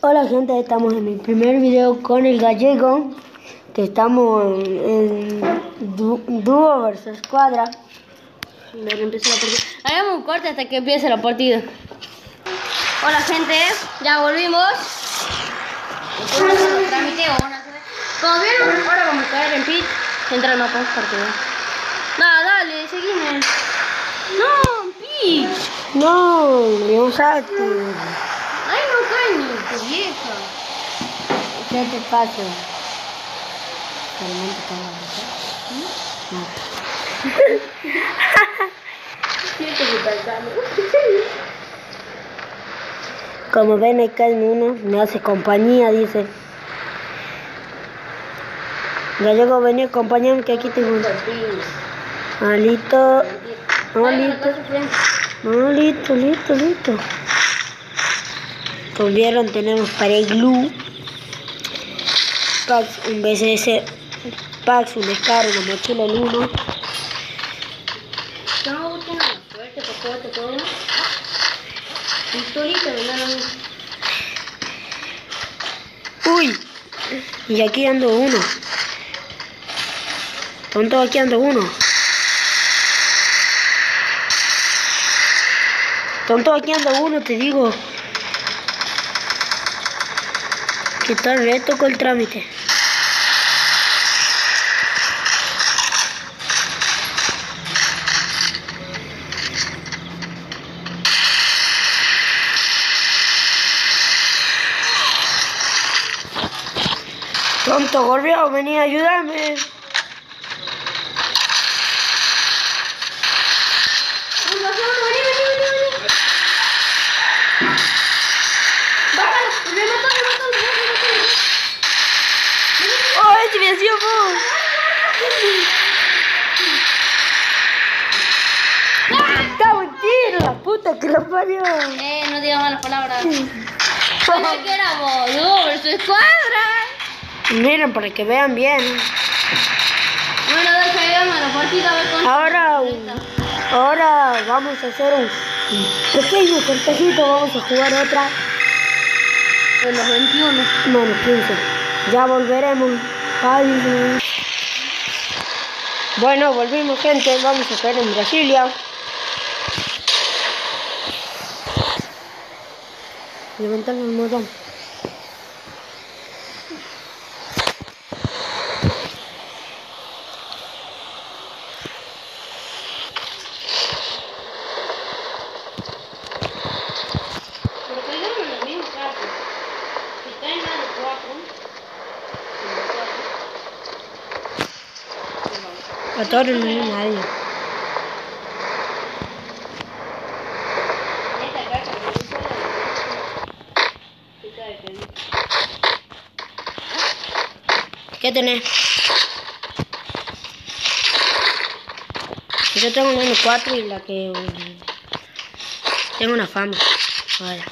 Hola gente, estamos en mi primer video con el gallego, que estamos en, dúo versus cuadra. Hagamos un corte hasta que empiece la partida. Hola gente, ya volvimos. Como vieron, ahora vamos a caer en pit. Entra el mapa partido. Nada, dale, seguime. No, pit. No, me usaste. Ay, no cae ni tu vieja. ¿Qué te pasa? Realmente te voy a No. Como ven, acá en uno me hace compañía, dice. Gallego, vení a acompañarme que aquí tengo un... Ah, listo. Ah, listo. No, listo, listo, listo. Como vieron, tenemos para el glue. Pax, un BCS. Pax, un descargo, mochila el uno. No, busquen la suerte para jugarte todo. Pistolita, ¿verdad? Uy. Y aquí ando uno. Tonto, aquí ando uno. Tonto, aquí ando uno, te digo. Que tal reto con el trámite. Tonto, golpeado, vení a ayudarme. Que lo parió! Eh, no digas malas palabras. Bueno, que éramos dúo versus escuadra. Miren, para que vean bien. Bueno, la partida a ver con. Ahora, ahora vamos a hacer un pequeño cortecito. Vamos a jugar otra. En los 21. No, los 15. Ya volveremos. Bueno, volvimos, gente. Vamos a estar en Brasilia. Levantando el modón. Pero pegamos en la misma carta. Si está en la de 4. A todos no hay nadie. Esta carta me gusta la de. Esta de que Yo tengo una M4 y la que... tengo una fama. Ahora.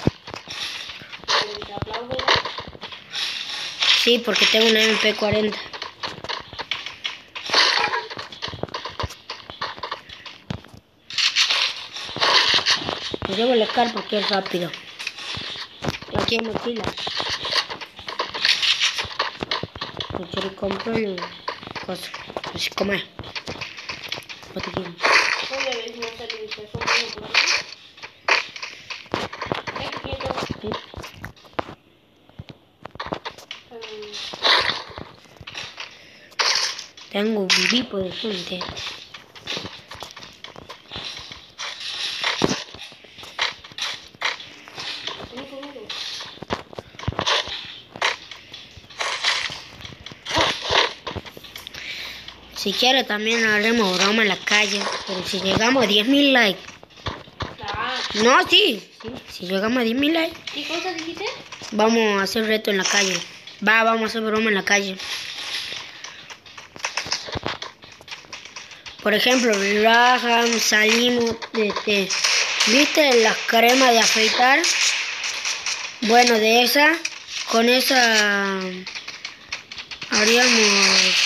Sí, porque tengo una MP40. Me llevo el Scar porque es rápido. Aquí hay mochila. Me quiero comprar el cosa. Así como es. Botiquín. Voy a ver si no sale mi teléfono por ahí. Es quieto. Sí. Um, Tengo un tipo de gente. vení conmigo. Si quiere también haremos broma en la calle. Pero si llegamos a 10.000 likes. Ah, No, sí. sí. Si llegamos a 10.000 likes. ¿Qué cosa dijiste? Vamos a hacer reto en la calle. Va, vamos a hacer broma en la calle. Por ejemplo, relajan, salimos, este, ¿viste las cremas de afeitar? Bueno, de esa, con esa haríamos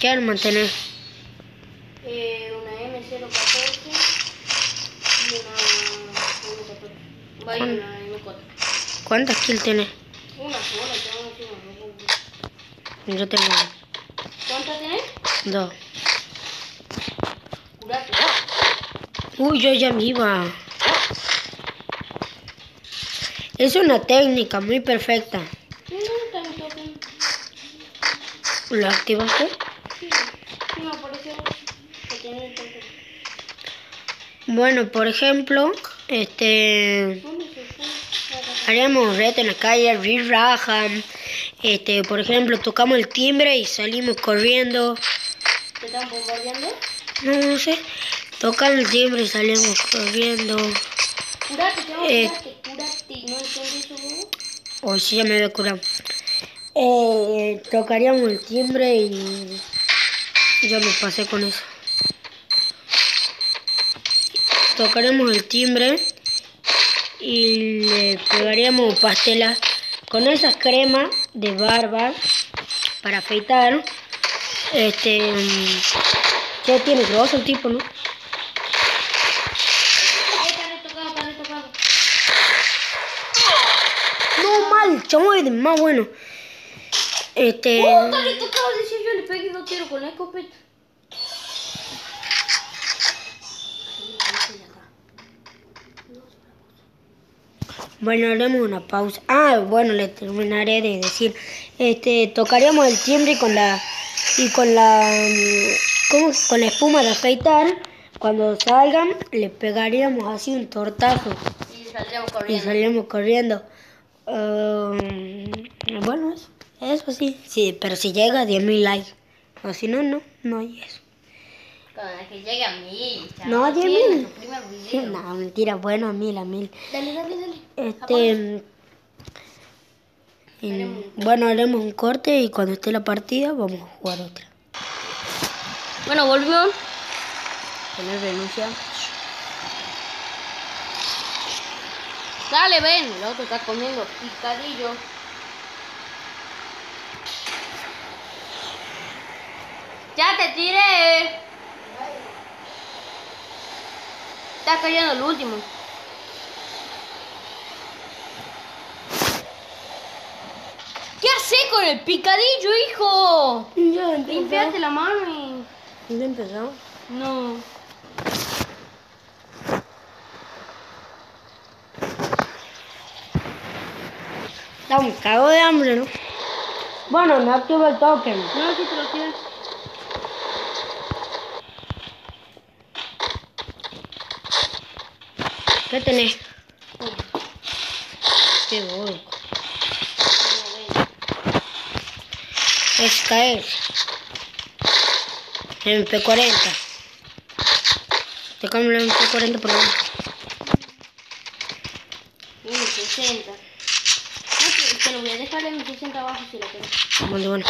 ¿Qué arma tenés? Eh, una M014 y una M14. Vaya, una M4. ¿Cuántas kills tenés? Una sola, tengo puedo. Yo tengo ¿Cuántas tenés? dos. Curate. Uy, yo ya me iba. Es una técnica muy perfecta. No, no, está en token. ¿Lo activaste? Sí, sí me apareció que tenía. Bueno, por ejemplo, este haríamos un reto en la calle, Rick Raham. Este, por ejemplo, tocamos el timbre y salimos corriendo. ¿Te están bombardeando? No, no sé. Tocamos el timbre y salimos corriendo. Curate, te vamos Eh. a curate, curate. ¿No entendés eso? O sí, ya me había curado. Eh, tocaríamos el timbre y yo me pasé con eso. Tocaríamos el timbre y le pegaríamos pastela con esas cremas de barba para afeitar. Este, mm, ya tiene grosso el tipo, ¿no? No mal, chamo es más bueno. Este. ¡Oh, está retocado! Decía yo, le pegué dos tiros con la escopeta. Bueno, haremos una pausa. Ah, bueno, le terminaré de decir. Este, tocaríamos el timbre con la y con la mm, ¿cómo? con la espuma de afeitar. Cuando salgan, le pegaríamos así un tortazo Y saldríamos y corriendo. salíamos corriendo. Um, bueno, eso, eso sí, sí, pero si llega a 10.000 likes. O si no, no, no hay eso. Cuando es que llegue a mil. No, a chaval, 10.000. tiene su primer video. No, mentira, bueno, a mil, a mil. Dale, dale, dale. Este. y- bueno, haremos un corte y cuando esté la partida vamos a jugar otra. Bueno, volvimos. Tener renuncia. Dale, ven. El otro está comiendo picadillo. Ya te tiré. Está cayendo el último. ¿Qué haces con el picadillo, hijo? Ya Limpiate la mano y... ¿Ya empezamos? No. Da un cago de hambre, ¿no? Bueno, no activo el token. No, si te lo tienes. ¿Qué tenés? Qué bueno. Es caer. MP40. Te cambio el MP40 por uno. Uno 60. No, te, te lo voy a dejar en 60 abajo si lo quieres. Bueno, bueno.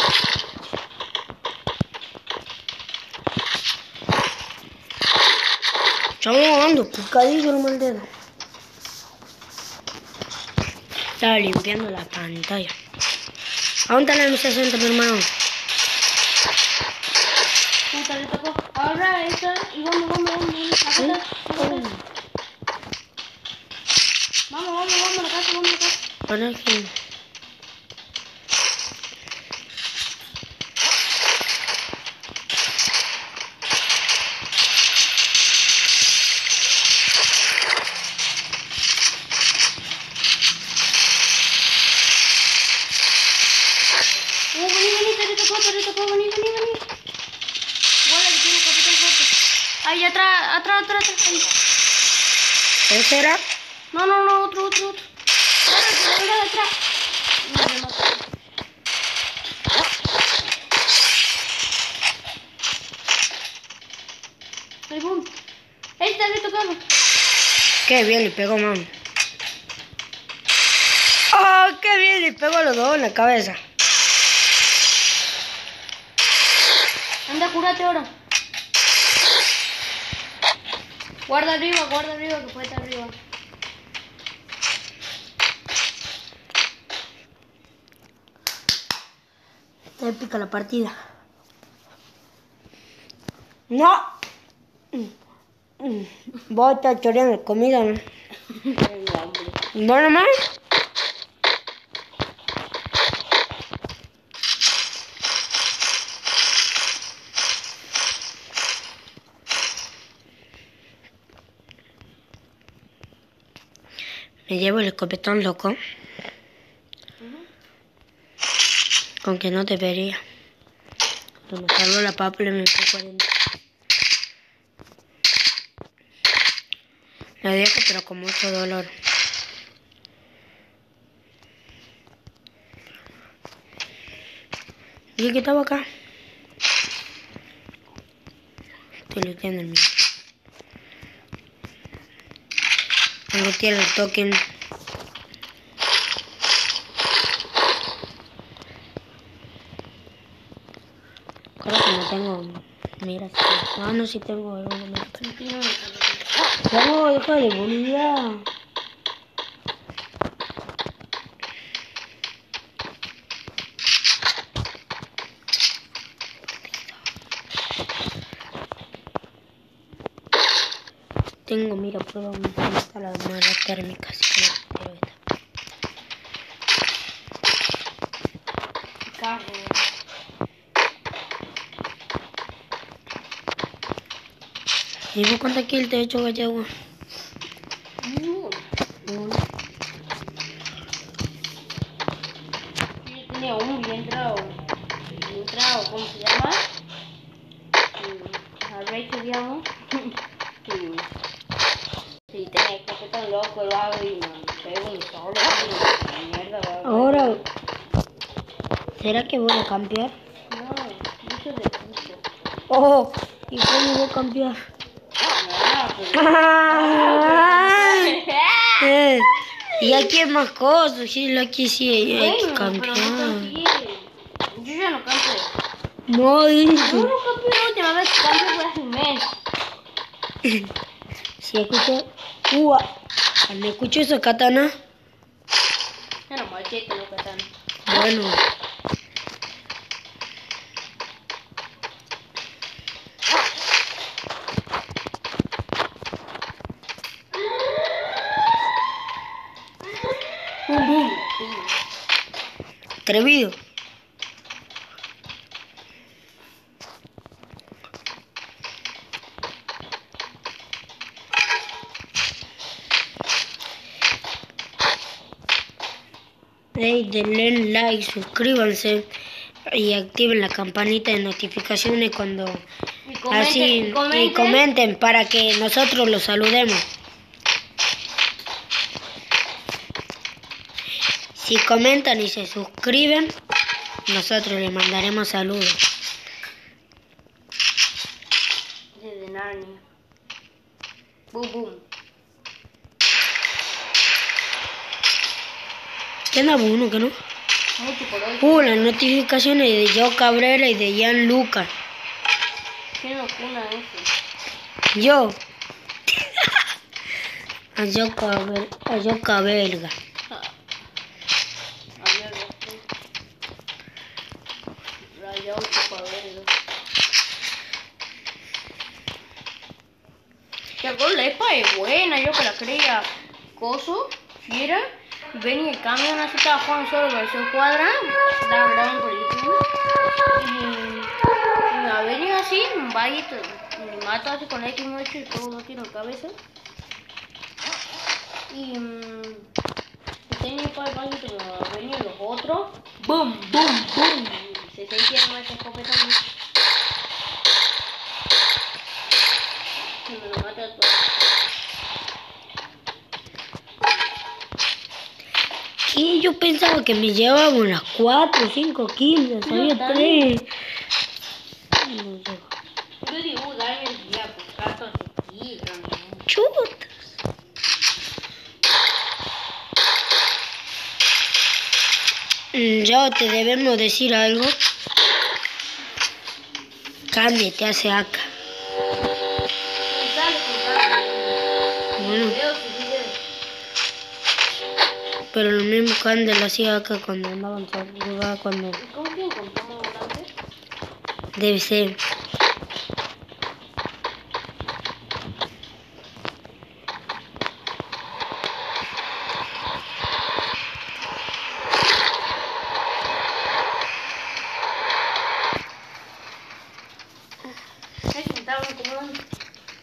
Estamos ando picadillo el dedo. Estaba limpiando la pantalla. ¿A dónde está la M60, mi hermano? Puta, le tocó. Ahora esta y vamos, vamos, vamos. acá está. Vamos, vamos, vamos a la casa, vamos la casa. Ahora que... Uh, vení, vení, te retocó, te retocó, vení, vení, vení. Guarda que tiene capitán fuerte. Ahí atrás, atrás, atrás, atrás. Ahí. ¿Ese era? No, no, no, otro, otro, otro. De atrás. No. Ahí, boom. Ahí está retocado. Qué bien le pegó, mami. ¡Oh, qué bien le pegó a los dos en la cabeza! Anda, curate ahora. Guarda arriba, guarda arriba, que puede estar arriba. Está épica la partida. No. Vos estás choreando comida, ¿no? Tengo hambre. ¿Vos nomás? Me llevo el escopetón loco. Con que no vería. Cuando me salvo la papa le metí 40. La dejo pero con mucho dolor. ¿Y que estaba acá? Estoy looteando el mío. Tierra el token. Creo que no tengo. Mira, sí. Ah, no, sí tengo algo. No, hija de Bolivia. Tengo, mira, la mala térmica, así que no quiero esta. Carro. ¿Y vos cuántas kills te he hecho, Gallagua? No. Yo tenía un bien entrado. Bien entrado, ¿cómo se llama? Mm, A Rachel, digamos. Mm. Sí, tenía que ser tan loco el vago y me pego un solo. y Mierda, vago. Ahora, ¿será que voy a cambiar? No, mucho puto. Oh, ¿y cómo voy a cambiar? Nada, pues. Eh, y aquí hay más cosas, sí, aquí sí hay, hay que no cambiar. Yo ya no cambié. No, Yo no cambié la última vez que fue hace un mes. Si escucho. Ua. Cuando escucho esa katana, machete lo que están. bueno. Bum, bum. Atrevido. Denle like, suscríbanse y activen la campanita de notificaciones cuando Y comenten, así y comenten. y comenten para que nosotros los saludemos. Si comentan y se suscriben, nosotros les mandaremos saludos. Desde Narnia. Boom, boom. ¿Qué anda uno que no? Uh, las notificaciones de Joe Cabrera y de Jan Lucas. ¿Quién lo cuna ese? Yo. a Joe Cabrera. A Joe Cabrera. A ver, este. Rayado chupa verga. ¿Te acuerdas? La EPA es buena, yo que la creía. Coso, fiera. Venía el camión así estaba jugando solo versión cuadra. Estaba grabando. Y, y me venía así, un vaguito. Me mato así con X mucho y todo aquí en la cabeza. Y. mm, tenía para el vaguito, me venían los otros. ¡Bum, bum, bum! Y más. Y me lo mata todo. ¿Qué? Yo pensaba que me llevaba unas 4 o 5 kilos. Había No, 3. Yo digo, dale el día, pues gato así, ¿no? Chutas. Mm, Ya te debemos decir algo. Cambie, te hace acá. Pero lo mismo Cande lo hacía acá cuando andaba cuando. ¿Con quién? ¿Con Debe ser.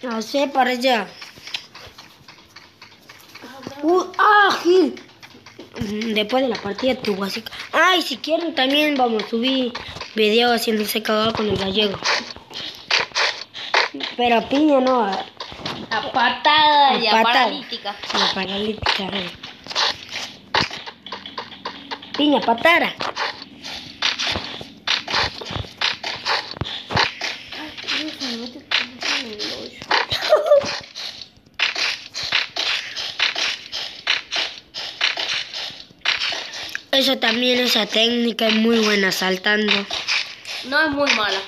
No sé, para allá. Uh, ah, Gil. Después de la partida tuvo así. Ay, si quieren también vamos a subir video haciéndose cagar con el gallego. Pero a piña no, a A patada A y a patada. paralítica. la paralítica. eh. Piña, patara. Dios, se me mete en el hoyo. Eso también, esa técnica es muy buena saltando. No es muy mala.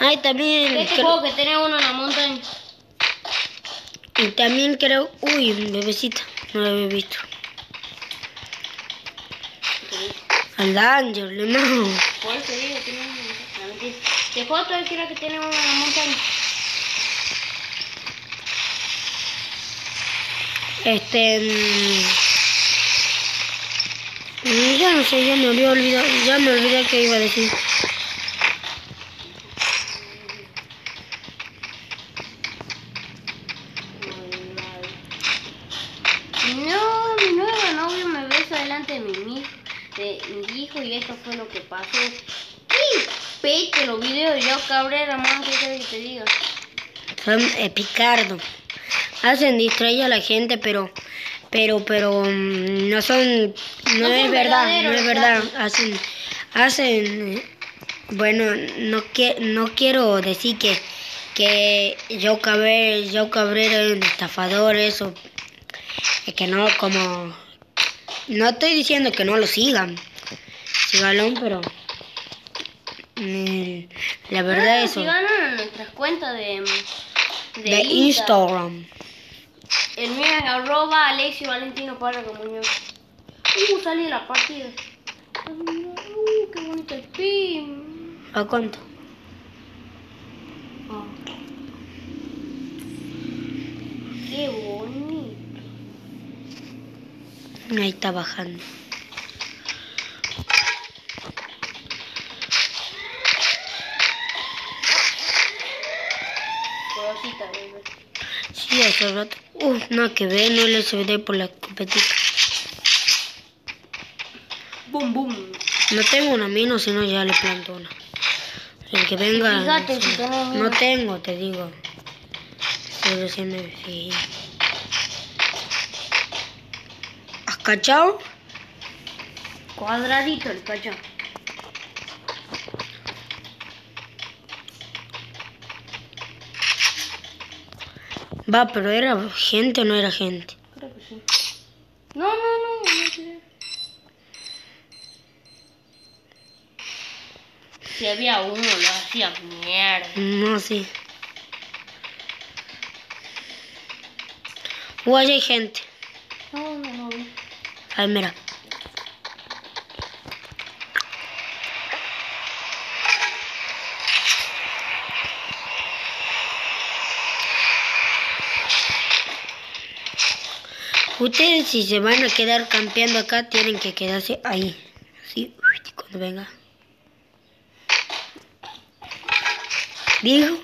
Ay, también, Este juego que tiene uno en la montaña. y también creo, uy, bebecita, no lo había visto. Al danger, no. Por eso digo, tiene mentira. Te puedo decir que tiene uno en la montaña. Este. mm, Ya no sé, ya me había olvidado. Ya me olvidé qué iba a decir. No, mi nuevo novio me besa delante de mi, mi- de mi hijo y esto fue lo que pasó. ¿Qué? Pete los videos de yo Cabrera, man, ¿qué quieres que te diga? Son eh, picardo. Hacen distraer a la gente, pero. Pero, pero. mm, No son. No, No es son verdad, no es verdad. Hacen. Hacen. eh, Bueno, no, que, no quiero decir que. Que yo Cabrera, yo Cabrera es un estafador, eso. Es que no, como. No estoy diciendo que no lo sigan. Síganlo, pero. mm, La verdad, eso. Si ganan en nuestras cuentas de, de, De Insta. Instagram. El mío es arroba Alexio Valentino Párraga Muñoz. Uh, salí de la partida. Uh, qué bonito el pin. ¿A cuánto? Ah. Qué bonito. Ahí está bajando. Cosita, bebé. Sí, hace rato. Uf, nada que ver, no le subiré por la escopetica. Boom, boom. No tengo una mina, si no ya le planto una. El que venga. Fíjate si. No tengo, te digo. Sí, recién me fijé. ¿Has cachado? Cuadradito el cacho. Va, pero ¿era gente o no era gente? Creo que sí. No, no, no. no sé. Si había uno, lo hacía mierda. No, sí. O allá hay gente. No, no, no. Ay, mira. Ustedes si se van a quedar campeando acá, tienen que quedarse ahí. Así, cuando venga. Digo,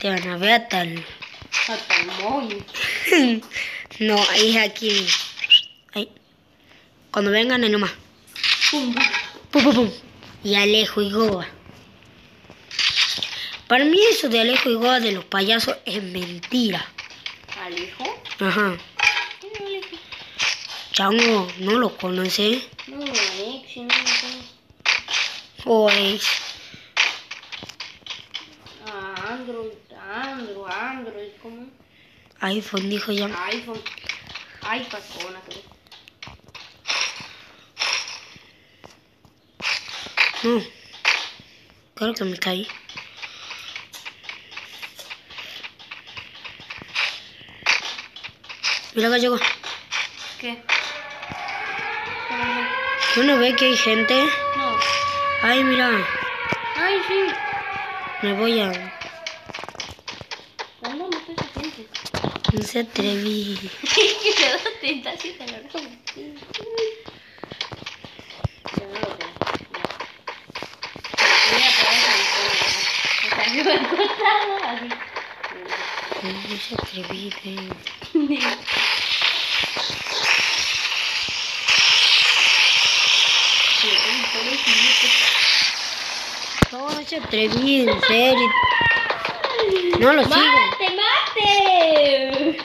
te van a ver el... Hasta el moño. no, ahí es aquí. Ahí. Cuando vengan, ahí nomás. Pum, pum. Pum, pum, pum. Y Alejo y Goa. Para mí eso de Alejo y Goa de los payasos es mentira. ¿Alejo? Ajá. Chango, ¿no lo conoce? No, Alex, no lo conoce. Ah, Android, Android, Android, ¿cómo? iPhone, dijo ya. iPhone. iPad, con creo. No. Creo que me caí. Mira que llegó. ¿Qué? ¿Tú no ves que hay gente? No. Ay, mira. Ay, sí. Me voy a... ¿Cuándo me estoy gente? No se atreví. que te das tinta así te lo robo. Yo no lo tengo. Voy a poner esa O sea, yo me he cortado así. No se atreví. ven. Sí, tengo solo un minuto. No, no se atreví, en serio. No lo sigo. ¡Mate, mate!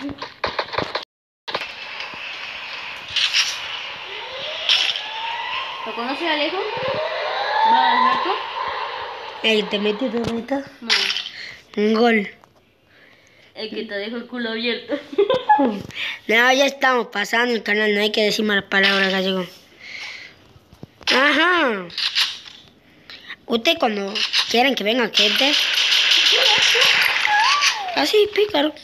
¿Lo conoces, Alejo? ¿Va, Alberto? Ey, ¿te tu meta? No. Un gol. El que te dejó el culo abierto. No, ya estamos pasando el canal, no hay que decir malas palabras, gallego. Ajá. Usted cuando quieren que venga gente, así, pícaro.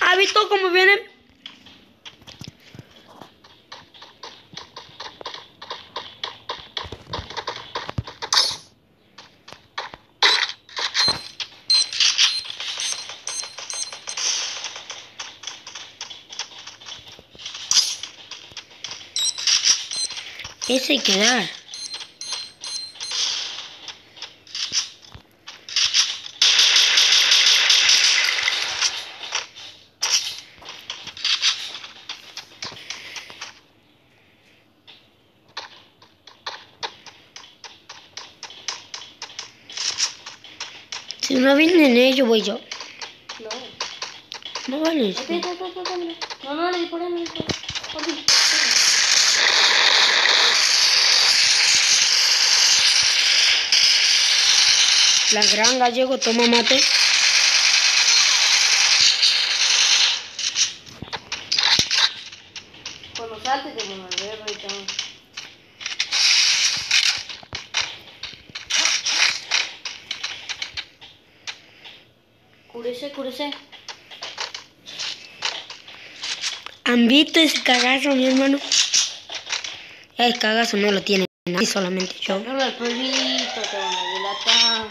¿Ha visto cómo vienen? Ese hay no vienen ellos, voy yo. No. No vale. Ok, ok, ok, ok, mira. No, no, no, disparé, no disparé. Ok. La gran gallego toma mate. Cuando salte te pongo el verbo y todo. Cúrese, cúrese. ¿Han visto ese cagazo, mi hermano? El cagazo no lo tiene nadie, solamente yo. Polvito, te van a delatar.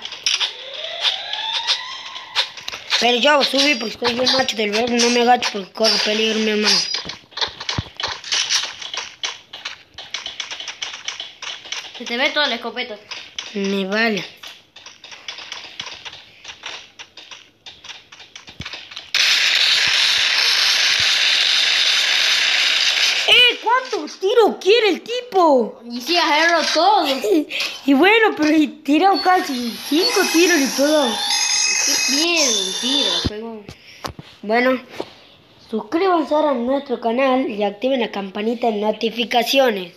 Pero yo subí porque soy el macho del verbo, no me agacho porque corro peligro, mi hermano. Se te ve todo el escopeta. Me vale. ¡Eh! ¿Cuántos tiros Y sí, hacerlo todo. Y bueno, pero he tirado casi cinco tiros y todo. Bien, juego. Bueno, suscríbanse ahora a nuestro canal y activen la campanita de notificaciones.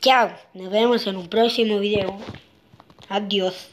Chao, nos vemos en un próximo video. Adiós.